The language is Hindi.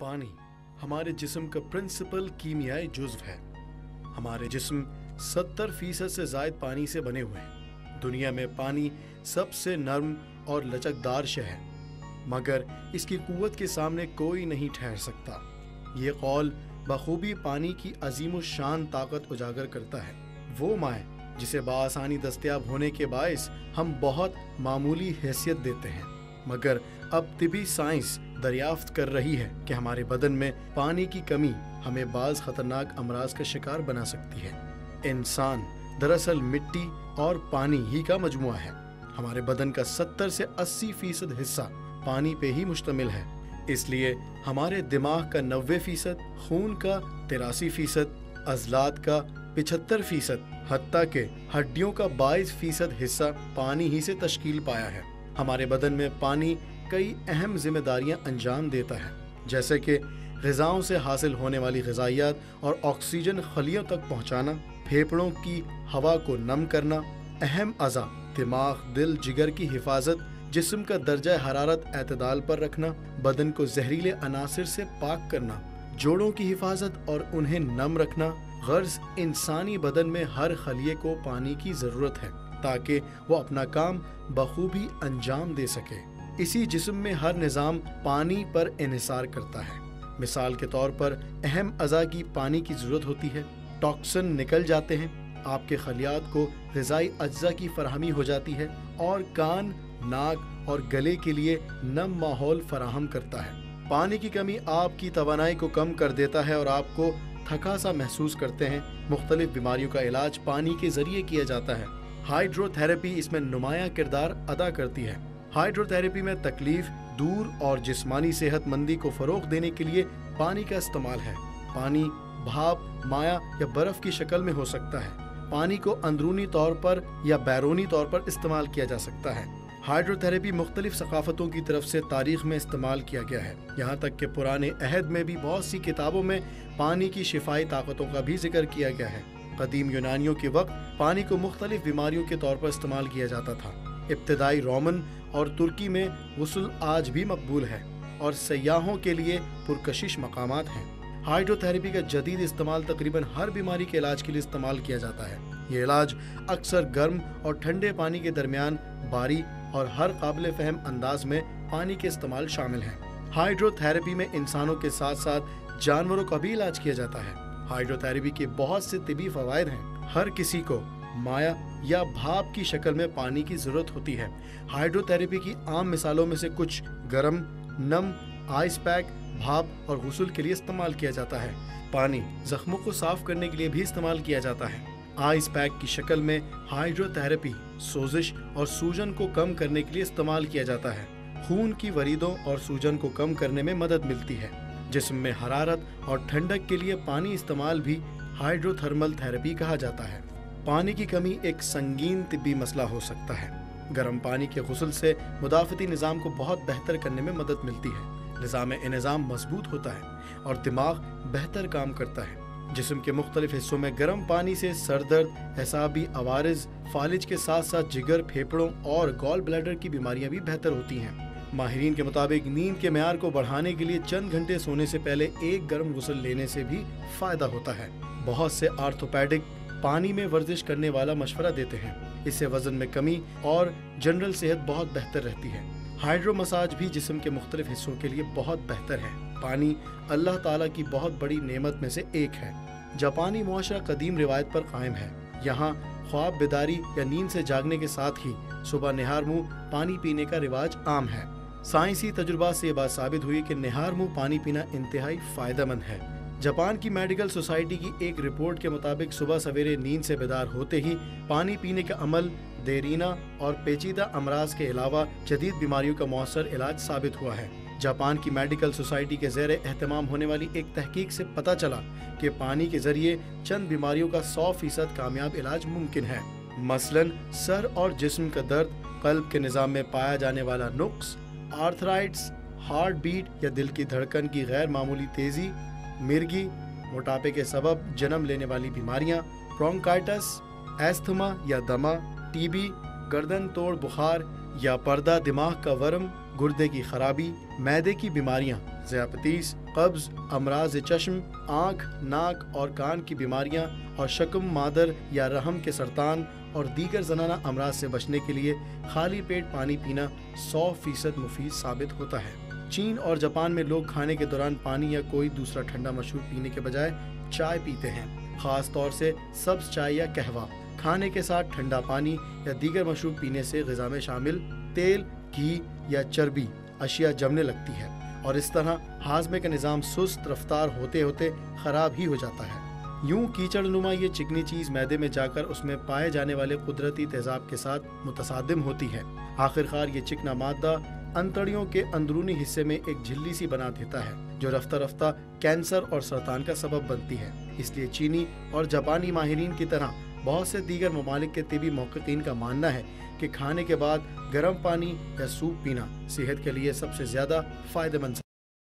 पानी हमारे जिस्म का प्रिंसिपल कीमियाई जुज्व है। हमारे जिस्म 70 फ़ीसद से जायद पानी से बने हुए हैं। दुनिया में पानी सबसे नर्म और लचकदार शय है, मगर इसकी कुत के सामने कोई नहीं ठहर सकता। ये कौल बखूबी पानी की अजीम शान ताकत उजागर करता है। वो माए जिसे बासानी दस्तियाब होने के बायस हम बहुत मामूली हैसियत देते हैं। मगर अब तिबी साइंस दरियाफ्त कर रही है कि हमारे बदन में पानी की कमी हमें बाज खतरनाक अमराज का शिकार बना सकती है। इंसान दरअसल मिट्टी और पानी ही का मजमु है। हमारे बदन का 70 से 80 फ़ीसद हिस्सा पानी पे ही मुश्तमिल है। इसलिए हमारे दिमाग का 90 फ़ीसद, खून का तिरासी फ़ीसद अजलात का पिछहत्तर फ़ीसद हती के हड्डियों का बाईस फ़ीसद हिस्सा पानी ही से तश्कील पाया है। हमारे बदन में पानी कई अहम जिम्मेदारियाँ अंजाम देता है, जैसे कि गजाओं से हासिल होने वाली गजाइयात और ऑक्सीजन खलियों तक पहुंचाना, फेफड़ों की हवा को नम करना, अहम अज़ा, दिमाग, दिल, जिगर की हिफाजत, जिस्म का दर्जा हरारत एतदाल पर रखना, बदन को जहरीले अनासर से पाक करना, जोड़ों की हिफाजत और उन्हें नम रखना, गर्ज इंसानी बदन में हर खलिए को पानी की ज़रूरत है। ताकि वो अपना काम बखूबी अंजाम दे सके। इसी जिस्म में हर निज़ाम पानी पर इसार करता है। मिसाल के तौर पर, अहम अज़ा की पानी की ज़रूरत होती है। टॉक्सन निकल जाते हैं। आपके खलियात को गजाई अज्जा की फरहमी हो जाती है और कान, नाक और गले के लिए नम माहौल फराहम करता है। पानी की कमी आपकी तोानाई को कम कर देता है और आपको थका सा महसूस करते हैं। मुख्तलिफ़ बीमारियों का इलाज पानी के ज़रिए किया जाता है। हाइड्रोथेरेपी इसमें नुमाया किरदार अदा करती है। हाइड्रोथेरेपी में तकलीफ़, दूर और जिस्मानी सेहतमंदी को फरोग देने के लिए पानी का इस्तेमाल है। पानी भाप, माया या बर्फ़ की शक्ल में हो सकता है। पानी को अंदरूनी तौर पर या बैरूनी तौर पर इस्तेमाल किया जा सकता है। हाइड्रोथेरेपी मुख्तलिफ़ सकाफतों की तरफ़ से तारीख में इस्तेमाल किया गया है। यहाँ तक कि पुराने अहद में भी बहुत सी किताबों में पानी की शिफाई ताकतों का भी ज़िक्र किया गया है। कदीम यूनानियों के वक्त पानी को मुख्तलिफ़ बीमारियों के तौर पर इस्तेमाल किया जाता था। इब्तदाई रोमन और तुर्की में गसल आज भी मकबूल है और सयाहों के लिए पुरकशिश मकाम हैं। हाइड्रोथेरेपी का जदीद इस्तेमाल तकरीबन हर बीमारी के इलाज के लिए इस्तेमाल किया जाता है। ये इलाज अक्सर गर्म और ठंडे पानी के दरमियान, बारी और हर काबिल फहम अंदाज में पानी के इस्तेमाल शामिल हैं। हाइड्रोथेरेपी में इंसानों के साथ साथ जानवरों का भी इलाज किया जाता है। हाइड्रोथेरेपी के बहुत से तिबी फवायद हैं। हर किसी को माया या भाप की शक्ल में पानी की ज़रूरत होती है। हाइड्रोथेरेपी की आम मिसालों में से कुछ गर्म, नम आइस पैक भाप और गसल के लिए इस्तेमाल किया जाता है। पानी जख्मों को साफ़ करने के लिए भी इस्तेमाल किया जाता है। आइस पैक की शक्ल में हाइड्रोथेरेपी सोजिश और सूजन को कम करने के लिए इस्तेमाल किया जाता है। खून की वरीदों और सूजन को कम करने में मदद मिलती है। जिसम में हरारत और ठंडक के लिए पानी इस्तेमाल भी हाइड्रोथर्मल थेरेपी कहा जाता है। पानी की कमी एक संगीन तिब्बी मसला हो सकता है। गर्म पानी के गसल से मुदाफती निज़ाम को बहुत बेहतर करने में मदद मिलती है। निज़ाम निज़ाम मज़बूत होता है और दिमाग बेहतर काम करता है। जिसम के मुख्तलिफ़ हिस्सों में गर्म पानी से सर दर्द एसाबी आवारज फालिज के साथ साथ जिगर, फेफड़ों और गॉल ब्लैडर की बीमारियाँ भी बेहतर होती हैं। माहरीन के मुताबिक नींद के मैार को बढ़ाने के लिए चंद घंटे सोने से पहले एक गर्म गुसल लेने से भी फ़ायदा होता है। बहुत से आर्थोपैडिक पानी में वर्जिश करने वाला मशवरा देते हैं। इससे वज़न में कमी और जनरल सेहत बहुत बेहतर रहती है। हाइड्रो मसाज भी जिसम के मुख्तलिफ़ हिस्सों के लिए बहुत बेहतर है। पानी अल्लाह ताला की बहुत बड़ी नेमत में से एक है। जापानी मुआशरा कदीम रिवायत पर कायम है। यहाँ ख्वाब बेदारी या नींद से जागने के साथ ही सुबह निहार मुँह, पानी पीने का रिवाज आम है। साइंसी तजुर्बा से बात साबित हुई कि निहार मुँह पानी पीना इंतहाई फ़ायदेमंद है। जापान की मेडिकल सोसाइटी की एक रिपोर्ट के मुताबिक सुबह सवेरे नींद से बेदार होते ही पानी पीने का अमल, देरीना और पेचीदा अमराज के अलावा जदीद बीमारियों का मौसर इलाज साबित हुआ है। जापान की मेडिकल सोसाइटी के जेर एहतमाम होने वाली एक तहकीक से पता चला कि पानी के ज़रिए चंद बीमारियों का सौ फ़ीसद कामयाब इलाज मुमकिन है। मसलन सर और जिस्म का दर्द, कल्ब के निज़ाम में पाया जाने वाला नुक्स आर्थराइट्स हार्ट बीट या दिल की धड़कन की गैर मामूली तेज़ी, मिर्गी, मोटापे के सबब, जन्म लेने वाली बीमारियाँ प्रोंकाइटस एस्थमा या दमा, टीबी, गर्दन तोड़ बुखार या पर्दा दिमाग का वर्म गुर्दे की खराबी, मैदे की बीमारियाँ, ज़यापतीस, कब्ज, अमराज चश्म, आँख, नाक और कान की बीमारियाँ और शकम, मादर या रहम के सरतान और दीगर जनाना अमराज से बचने के लिए खाली पेट पानी पीना सौ फ़ीसद मुफीद साबित होता है। चीन और जापान में लोग खाने के दौरान पानी या कोई दूसरा ठंडा मशरूब पीने के बजाय चाय पीते हैं, खास तौर से सब्ज चाय या कहवा। खाने के साथ ठंडा पानी या दीगर मशरूब पीने से गजा में शामिल तेल घी या चर्बी अशिया जमने लगती है और इस तरह हाजमे का निज़ाम सुस्त रफ्तार होते होते खराब ही हो जाता है। यूँ कीचड़ नुमा ये चिकनी चीज़ मैदे में जाकर उसमें पाए जाने वाले कुदरती तेजाब के साथ मुतसादिम होती है। आखिरकार ये चिकना मादा अंतड़ियों के अंदरूनी हिस्से में एक झिल्ली सी बना देता है, जो रफ्ता रफ्ता कैंसर और सरतान का सबब बनती है। इसलिए चीनी और जापानी माहरीन की तरह बहुत से दीगर ममालिक के तबी मौकिन का मानना है कि खाने के बाद गर्म पानी या सूप पीना सेहत के लिए सबसे ज़्यादा फ़ायदेमंद